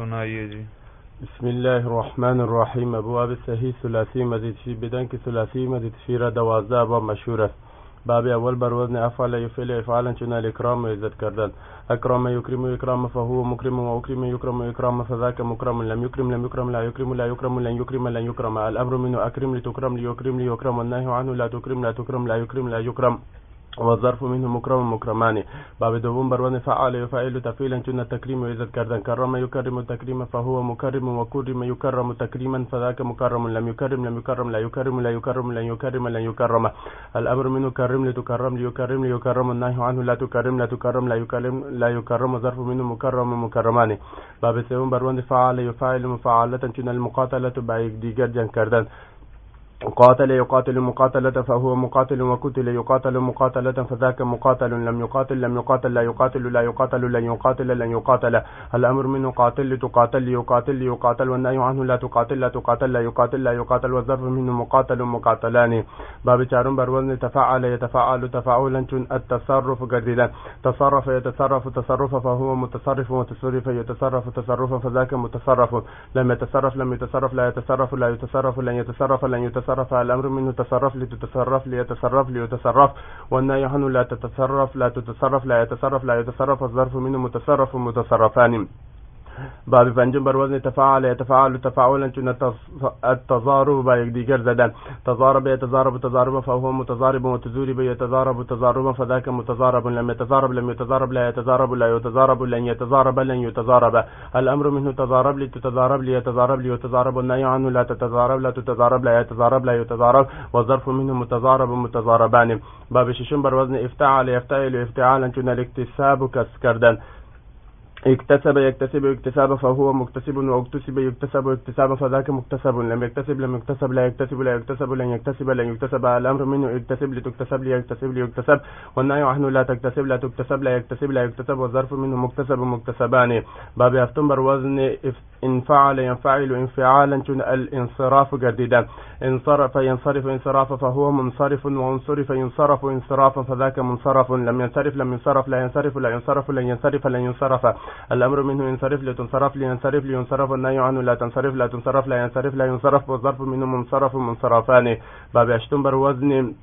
سنائیے جی بسم الله الرحمن الرحیم ابواب صحیح ثلاثی مزید فی بدن که ثلاثی مزید فی را مشهوره باب اول بر وزن افعل يفعل افعالا شنو الاكرام ويزداد كردان اكرم يكرم اكراما فهو مكرم واكرم يكرم اكراما فذاك مكرم لم يكرم لم يكرم لا يكرم لا يكرم لن يكرم لن يكرم الامر منه اكرم لتكرم ليكرم ليكرم والنهي عنه لا تكرم لا تكرم لا يكرم لا يكرم والظرف منه مكرم مكرمان. باب دوم برون فعال يفعل تفعيلا جن التكريم وإذا كردن كرم يكرم تكريما فهو مكرم وكرم يكرم تكريما فذاك مكرم. لم يكرم لم يكرم لا يكرم لا يكرم لن يكرم لن يكرم. الأمر منه كرم لتكرم ليكرم ليكرم. النهي عنه لا تكرم لا تكرم لا يكرم لا يكرم. ظرف منه مكرم مكرمان. باب سوم برون فعال يفعل مفعلة جن المقاتلة بعيد ديگر جن کردن قاتل يقاتل مقاتلة فهو مقاتل وقتل. يقاتل مقاتلة فذاك مقاتل. لم يقاتل لم يقاتل. لا يقاتل لا يقاتل لن يقاتل لن يقاتل. الأمر منه قاتل لتقاتل ليقاتل. يقاتل والنهي عنه لا تقاتل لا تقاتل لا يقاتل لا يقاتل. والظرف منه مقاتل مقاتلان. باب چارم بر وزن تفعل يتفعل تفاعلا چون التصرف گردیدن تصرف يتصرف تصرف فهو متصرف متصرف يتصرف تصرفا فذاك متصرف. لم يتصرف لم يتصرف لا يتصرف لا يتصرف لن يتصرف لن يتصرف. تصرف الأمر منه تصرف لتتصرف ليتصرف ليتصرف والنهي عنه لا تتصرف لا تتصرف لا يتصرف لا يتصرف. الظرف منه متصرف متصرفان. باب پنجم بر وزن تفاعل يتفاعل تفاعلا چون التضارب با یکدیگر زدن تضارب يتضارب تضاربا فهو متضارب وتزورب يتضارب تضاربا فذاك متضارب لم يتضارب لم يتضارب لا يتضارب لا يتضارب لن يتضارب لن يتضارب الأمر منه تضارب لتتضارب ليتضارب ليتضارب النهي عنه لا تتضارب لا تتضارب لا يتضارب لا يتضارب والظرف منه متضارب متضاربان باب ششم بر وزن افتعال يفتعل افتعالا چون الاكتساب کس کردن اكتسب يكتسب اكتسابا فهو مكتسب واكتسب يكتسب اكتسابا فذاك مكتسب. لم يكتسب لم يكتسب لا يكتسب لا يكتسب لن يكتسب لن يكتسب. الأمر منه اكتسب لتكتسب ليكتسب ليكتسب. والنهي عنه لا تكتسب لا تكتسب لا يكتسب لا يكتسب. والظرف منه مكتسب مكتسبان. باب هفتم بر وزن انفعل ينفعل انفعالا الانصراف گردیدن. انصرف ينصرف انصرافا فهو منصرف وانصرف ينصرف انصرافا فذاك منصرف. لم ينصرف لم ينصرف لا ينصرف لا ينصرف لن ينصرف لن ينصرف. الأمر منه ينصرف لتنصرف لينصرف لينصرف النهي عنه لا تنصرف لا تنصرف لا ينصرف لا ينصرف والظرف منه منصرف منصرفان. باب اشتم بر وزن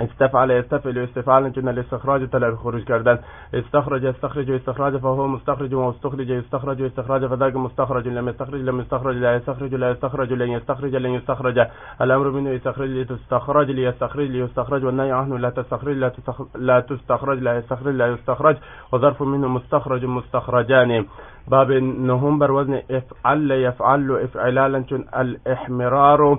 استفعل يستفعل استفعالا جن الاستخراج طلب خروج کردن استخرج يستخرج استخراج فهو مستخرج واستخرج يستخرج استخراج فذاك مستخرج. لم يستخرج لم يستخرج لا يستخرج لا يستخرج لن يستخرج لن يستخرج. الأمر منه يستخرج لتستخرج ليستخرج ليستخرج. والنهي عنه لا تستخرج لا لا تستخرج لا يستخرج لا يستخرج. وظرف منه مستخرج مستخرجان. باب نهم بر وزن افعل يفعل افعلالا الإحمرار.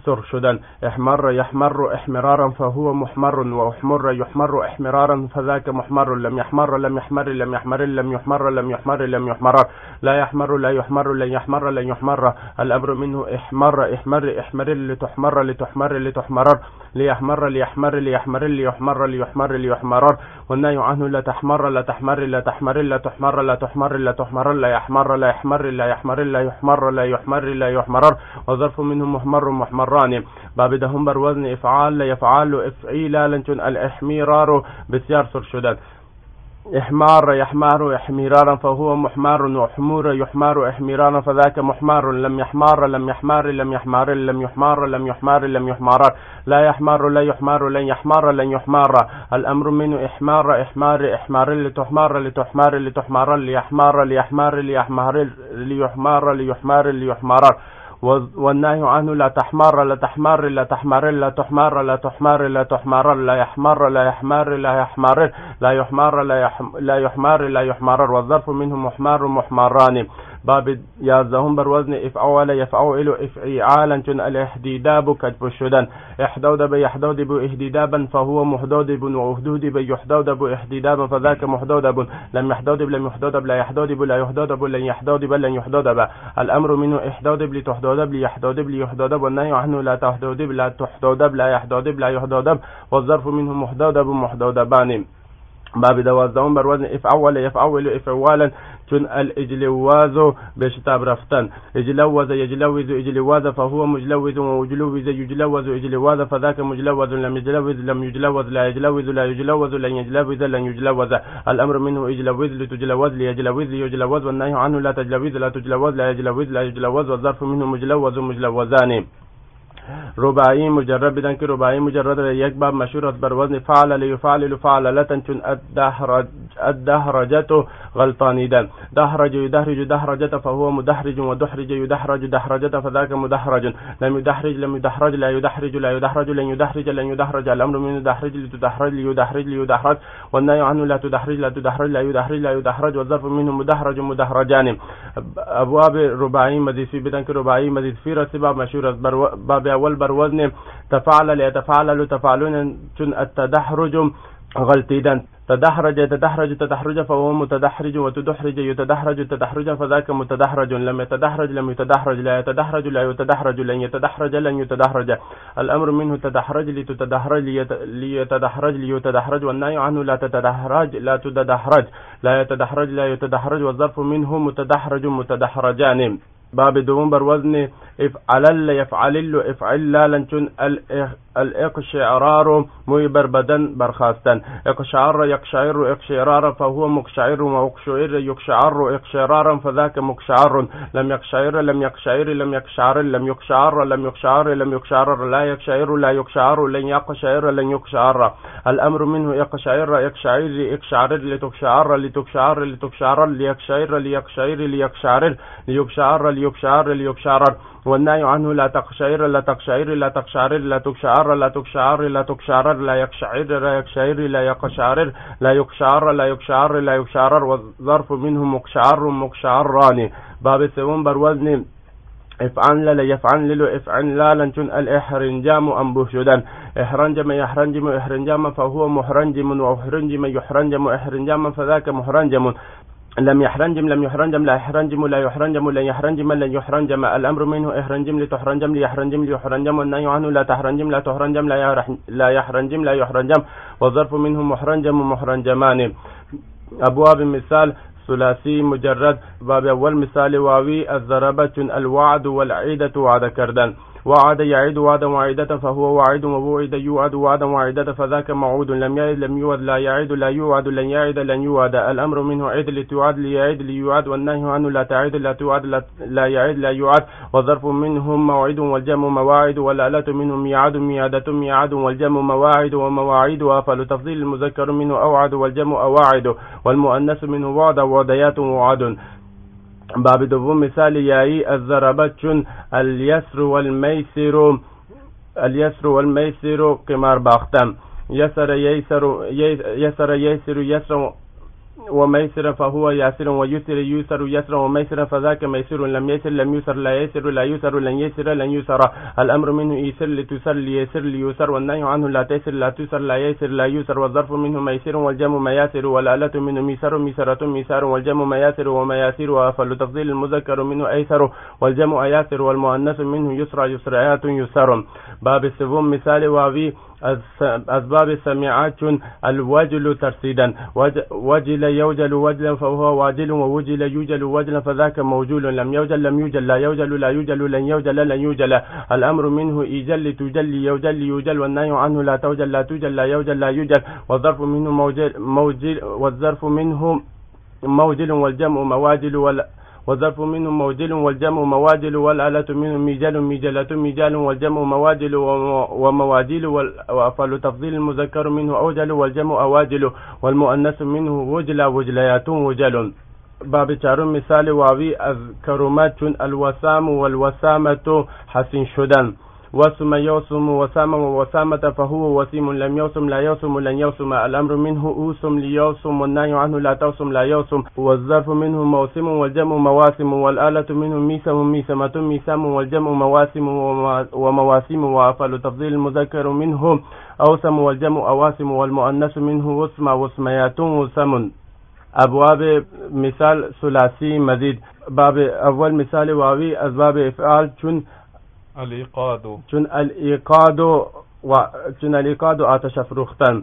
سر شدن احمر يحمر احمرارا فهو محمر واحمر يحمر احمرارا فذاك محمر. لم يحمر لم يحمر لم يحمر لم يحمر لم يحمر لم يحمر. لا يحمر لا يحمر لن يحمر لن يحمر. الأمر منه احمر احمر احمر لتحمر لتحمر لتحمرر ليحمر ليحمر ليحمر ليحمر ليحمر ليحمرر والنهي عنه لا تحمر لا تحمر لا تحمر لا تحمر لا تحمر لا تحمر. لا يحمر لا يحمر لا يحمر لا يحمر لا يحمر. لا يحمرر وظرف منه محمر. محمران باب دهم بر وزن افعال يفعل افعيلا لنچون الاحمرار بسیار سر شدن إحمار يحمار إحمرارا فهو محمار وحمور يحمار إحمرارا فذاك محمار لم يحمار لم يحمار لم يحمار لم يحمار لم يحمار لم يحمار. لا يحمار لا يحمار لن يحمار لن يحمار. الأمر منه إحمار إحمار إحمار لتحمار لتحمار لتحمار ليحمار ليحمار ليحمار ليحمار ليحمار ليحمار. والنهي عنه لا تحمر لا تحمر لا تحمر لا تحمر لا تحمر لا تحمر لا يحمر لا يحمر لا يحمر لا يحمر لا يحمر لا يحمر. والظرف منه محمر محمران. باب يازهم بر وزن افعال يفعل افعالا چون الإحديداب كتب شدن. إحدود به يحدود بو احديدابا فهو محدود بن وحدود به يحدود بو احديدابا فذاك محدود بن. لم يحدودب لم يحدودب لا يحدودب لا يحدودب لن يحدودب لن يحدودب الأمر منه احدودب لتحدودب ليحدودب ليحدودب والنهي عنه لا تحدودب لا تحدودب لا يحدودب لا يحدودب والظرف منه محدودب محدودبان. باب دوازدهم بر وزن افعول يفعول افعوالا چون الاجلواذ به شتاب رفتن. اجلوذ يجلوذ اجلواذا فهو مجلوذ واجلوذ يجلوذ اجلواذا فذاك مجلوذ لم يجلوذ لم يجلوذ لا يجلوذ لا يجلوذ لن يجلوذ لن يجلوذ. الأمر منه اجلوذ لتجلوذ ليجلوذ ليجلوذ والنهي عنه لا تجلوذ لا تجلوذ لا يجلوذ لا يجلوذ والظرف منه مجلوذ مجلوذان. رباعی مجرد بدان که رباعی مجرد یک باب مشهور است بر وزن فعلل يفعلل فعللة چون الدحرجة الدحرجة غلطانیدن دهرج يدهرج دهرجة فهو مدحرج ودحرج يدحرج دحرجة فذاك مدحرج لم يدحرج لم يدحرج لا يدحرج لا يدحرج لن يدحرج لن يدحرج الأمر من يدحرج لتدحرج ليدحرج ليدحرج والنهي عنه لا تدحرج لا تدحرج لا يدحرج لا يدحرج والظرف منه مدحرج مدحرجان ابواب رباعی مزید بدن که رباعی مزید فی رسی باب مشهور است. باب اول بر وزن تفعل لیتفعلل تفعلون التدحرج. غلطیدن تدحرج يتدحرج تدحرج فهو متدحرج وتدحرج يتدحرج تدحرجا فذاك متدحرج. لم يتدحرج لم يتدحرج لا يتدحرج لا يتدحرج لن يتدحرج لن يتدحرج. الأمر منه تدحرج لتتدحرج ليتدحرج ليتدحرج. والنهي عنه لا تتدحرج لا تتدحرج لا يتدحرج لا يتدحرج. والظرف منه متدحرج متدحرجان. باب دوم بر وزن افعلل يفعلل افعل لنچون الاقشعرار موی بر بدن برخاستن. اقشعر يقشعر اقشعرارا فهو مقشعر ومقشعر يقشعر اقشعرارا فذاك مقشعر لم يقشعر لم يقشعر لم يقشعر لم يقشعر لم يقشعر لم يقشعر لا يقشعر لا يقشعر لن يقشعر لن يقشعر الامر منه يقشعر يقشعر يقشعر لتقشعر لتقشعر لتقشعر ليقشعر ليقشعر ليقشعر ليقشعر. ليقشعر ليقشعر والنهي عنه لا تقشعر لا تقشعر لا تقشعر لا تقشعر لا تقشعر لا تقشعر لا يقشعر لا يقشعر لا يقشعر لا يقشعر لا يقشعر لا يقشعر. والظرف منه مقشعر مقشعران. باب سوم بر وزن افعل لا يفعل للو افعل لا لنشن الاحرنجام انبوه شدن احرنجم يحرنجم احرنجام فهو محرنجم واحرنجم يحرنجم احرنجام فذاك محرنجم لم يحرنجم لم يحرنجم لا يحرنجم لا يحرنجم لن يحرنجم لن يحرنجم. الأمر منه احرنجم لتحرنجم ليحرنجم ليحرنجم. والنهي عنه لا تحرنجم لا تحرنجم لا يحرنجم لا يحرنجم. والظرف منه محرنجم محرنجمان. أبواب مثال ثلاثي مجرد. باب أول مثال واوي. الضربة الوعد والعيدة وعد كردن وعد يعد وعدا وعيدة فهو وعد ووعد يوعد وعدا وعيدة فذاك موعود لم يعد لم يوعد لا يعد لا يوعد لن يعد لن يوعد. الأمر منه عد لتوعد ليعد ليوعد والنهي عنه لا تعد لا توعد لا, لا يعد لا يوعد. والظرف منهم موعد والجمع مواعد والآلة منه ميعاد ميعادة ميعاد والجمع مواعد ومواعيد فلتفضيل المذكر منه أوعد والجمع أواعد والمؤنث منه وعد وعديات وعد. باب دوم مثال یایی الضربت چون الیسر والمیسر الیسر والمیسر قمار باختم. یسر یسر یسر یسر یسر وميسر فهو ياسر ويسر يسر يسر وميسر فذاك ميسر لم يسر لم يسر لا يسر لا يسر لن يسر لن يسر. الأمر منه يسر لتسر ليسر ليسر والنهي عنه لا تيسر لا تسر لا يسر لا يسر. والظرف منه ميسر والجمع مياسر والآلة منه ميسر ميسرة ميسار والجمع مياسر ومياسر. فلتفضيل المذكر منه أيسر والجمع أياسر والمؤنث منه يسرى يسريات يسر. باب السبوم مثال واوي أسباب سميعات الوجل ترسيدا. وجل يوجل وجلا فهو واجل ووجل يوجل وجلا فذاك موجول. لم يوجل لم يوجل لا يوجل لا يوجل لن يوجل لن يوجل. الأمر منه إيجل تجل يوجل يوجل والنهي عنه لا توجل لا توجل لا يوجل لا يوجل. والظرف منه موجل, موجل والظرف منه موجل والجمع مواجل وال والظرف منه موجل والجمع مواجل والآلة منه ميجال ميجالة ميجال والجمع مواجل ومواجيل وأفعل تفضيل المذكر منه أوجل والجمع أواجل والمؤنث منه وجل وجليات وجل. باب چارم مثال واوی از کرمت الوسام والوسامة حسن شدن. وسم يوسم وسام ووسامة فهو وسيم لم يوسم لا يوسم لن يوسم. الأمر منه أوسم ليوسم والنهي عنه لا توسم لا يوسم. والظرف منه موسم والجمع مواسم والآلة منه ميسم ميسمة ميسام والجمع مواسم ومواسم. وأفعل تفضيل المذكر منه أوسم والجمع أواسم والمؤنث منه وسم وسميات وسم. أبواب مثال ثلاثي مزيد. باب أول مثال واوي أسباب إفعال چون الإيقاد. چون الإيقاد و چون الإيقاد آتش افروختن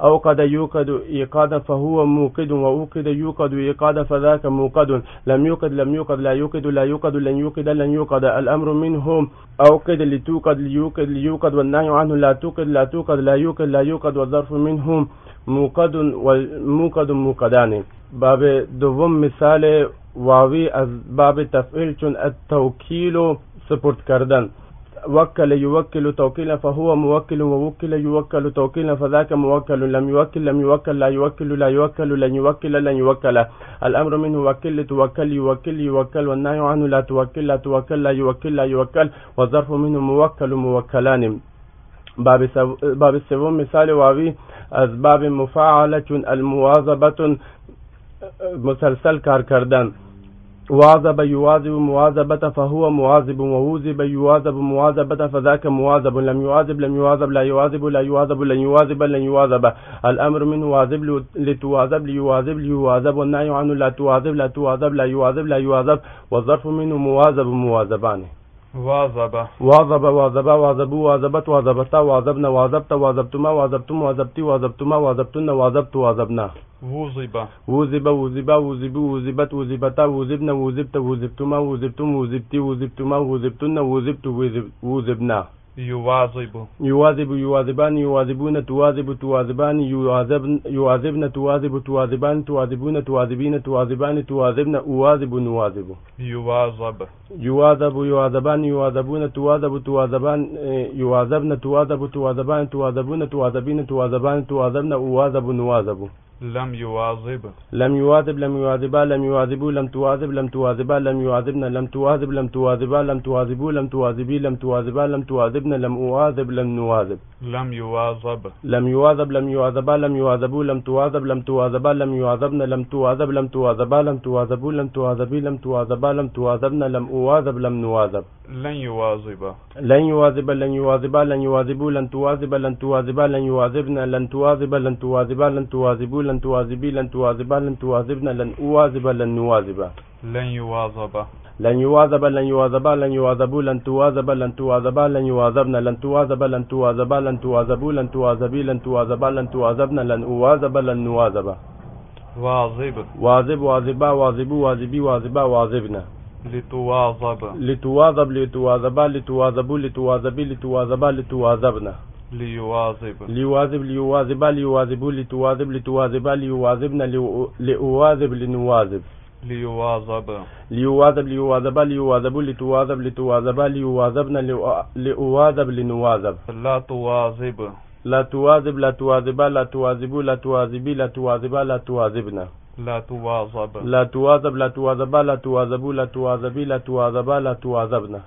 أوقد يوقد إيقادا فهو موقد وأوقد يوقد إيقادا فذاك موقد. لم يوقد لم يوقد لا يوقد لا يوقد لن يوقد لن يوقد. الأمر منهم أوقد لتوقد ليوقد ليوقد والنهي عنه لا توقد لا توقد لا يوقد لا يوقد والظرف منهم موقد والموقد موقدان. باب دوم مثال واوی از باب تفعیل چون التوکیل سپرد کردن. وكل يوكل توكيلا فهو موكل ووكل يوكل توكيلا فذاك موكل لم يوكل لم يوكل لا يوكل لا يوكل لن يوكل لن يوكل الأمر منه وكل توكل يوكل يوكل والنهي عنه لا توكل لا توكل لا يوكل لا يوكل والظرف منه موكل موكلان باب باب السوم مثال واوي أسباب مفاعلة المواظبة مسلسل کار کردن. واظب يواظب مواظبة فهو مواظب ووزب يواظب مواظبة فذاك مواظب لم يواظب لم يواظب لا يواظب لا يواظب لن يواظب لن يواظب الأمر منه واظب لتواظب ليواظب ليواظب والنهي عنه لا تواظب لا تواظب لا يواظب لا يواظب والظرف منه مواظب مواظبان واظبه واظبه واظبه واظبو واظبت واظبتا واظبنا واظبت واظبتما واظبتم واظبتي واظبتما واظبتن واظبت واظبنا ووظبه ووظبه ووظبه ووظبو ووظبت ووظبتا ووظبنا ووظبت ووظبتما ووظبتم ووظبتي ووظبتما ووظبتن ووظبت ووظبنا يواظب. يواظب يواظبان يواظبون تواظب تواظبان يواظبن يواظبن تواظب تواظبان تواظبون تواظبين تواظبان تواظبن أواظب نواظب. يواظب. يواظب يواظبان يواظبون تواظب تواظبان يواظبن تواظب تواظبان تواظبون تواظبين تواظبان تواظبن أواظب نواظب لم يواظب لم يواظب لم يواظبا لم يواظبوا لم تواظب لم تواظبا لم يواظبن لم تواظب لم تواظبا لم تواظبوا لم تواظبي لم تواظبا لم تواظبن لم أواظب لم نواظب لم يواظب لم يواظب لم يواظبا لم يواظبوا لم تواظب لم تواظبا لم يواظبن لم تواظب لم تواظبا لم تواظبوا لم تواظبي لم تواظبا لم تواظبن لم أواظب لم نواظب لن يواظب لن يواظب لن يواظبا لن يواظبوا لن تواظب لن تواظبا لن يواظبن لن تواظب لن تواظبا لن تواظبوا لن تواظبي لن تواظبا لن تواظبن لن أواظب لن نواظب. لن يواظب. لن يواظب لن يواظبا لن يواظبوا لن تواظب لن تواظبا لن يواظبن لن تواظب لن تواظبا لن تواظبوا لن تواظبي لن تواظبا لن تواظبن لن أواظب لن نواظب. واظب. واظب واظبا واظبوا واظبي واظبا واظبنا. لتواظب. لتواظب لتواظبا لتواظبوا لتواظبي لتواظبا لتواظبنا. ليواظب. ليواظب ليواظبا ليواظبوا لتواظب لتواظبا ليواظبن لأواظب لنواظب. ليواظب. ليواظب ليواظبا ليواظبوا لتواظب لتواظبا ليواظبن لأواظب لنواظب. لا تواظب. لا تواظب لا تواظبا لا تواظبوا لا تواظبي لا تواظبا لا تواظبنا. لا تواظب. لا تواظب لا تواظبا لا تواظبوا لا تواظبي لا تواظبا لا تواظبنا.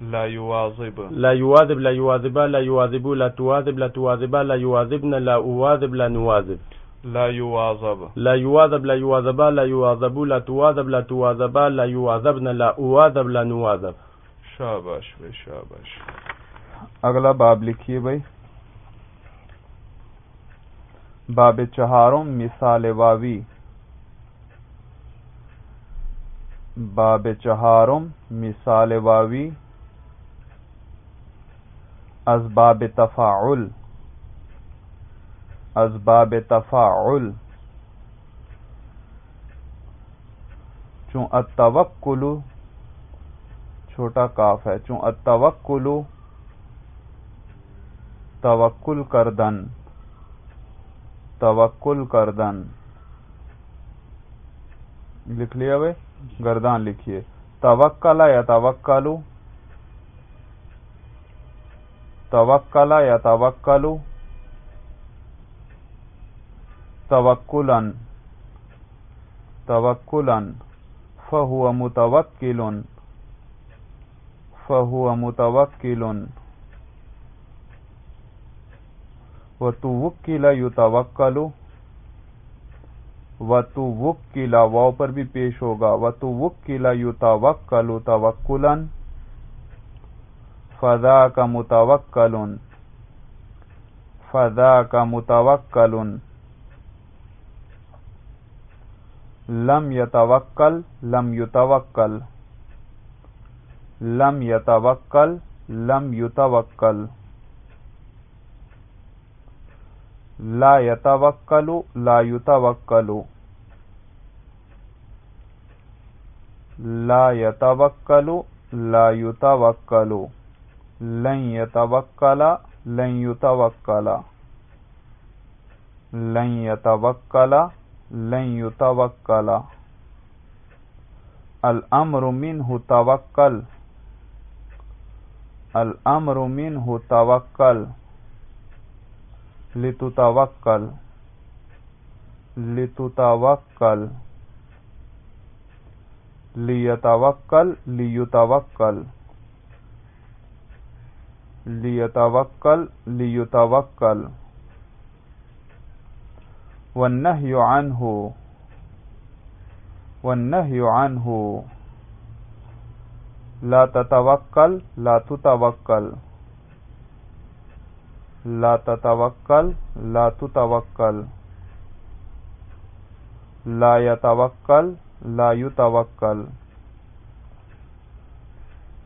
لا يواظب. لا يواظب لا يواظب لا يواظب لا تواظب لا تواظب لا يواظبن لا أواظب لا نواظب. لا يواظب. لا يواظب لا يواظب لا يواظب لا تواظب لا تواظب لا يواظبن لا أواظب لا نواظب. شاباش بھائی شاباش. اگلا باب لکھیے بھائی. باب چہاروں مثال واوی. باب چہارم مثال واوی. ازباب تفاعل. ازباب تفاعل. چون اتوکلو چھوٹا کاف ہے، چون اتوکلو توکل کردن. توکل کردن. لکھ لیا بھائی گردان لکھیے. توکلا یا توکلو توکلا یا توکلو توکلن توکلن فہو متوکل فہو متوکل وتوکل یتوکل وتوکل واؤ پر بھی پیش ہوگا وتوکل یتوکل توکلن فضا کا متوقع فضا کا متوقع لم یتوکل لم یتوکل لم یتوکل لم یتوکل لا یتوکل لا یتوکل لا یتوکل لا یتوکل لا یتوکل لن يتوکل لن يتوکل. لن يتوکل لن يتوکل. الامر منه توکل. الامر منه توکل. لتتوکل. لتتوکل. لیتوکل لیتوکل. ليتوكل ليتوكل. والنهي عنه والنهي عنه. لا تتوكل لا تتوكل. لا تتوكل لا تتوكل. لا يتوكل لا يتوكل.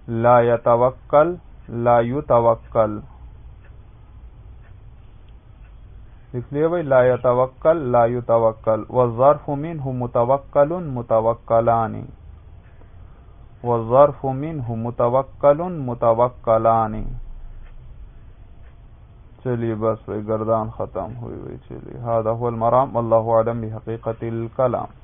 لا يتوكل لا یو توکل لکھ لیے بھائی لا توکل لا یو توکل و ظرف مین متوکل متوکلان۔ و ظرف مین متوکل متوکلان۔ چلیے بس بھائی گردان ختم ہوئی ہوئی، چلیے۔ ہادہ المرام اللہ اعلم بحقیقت الکلام۔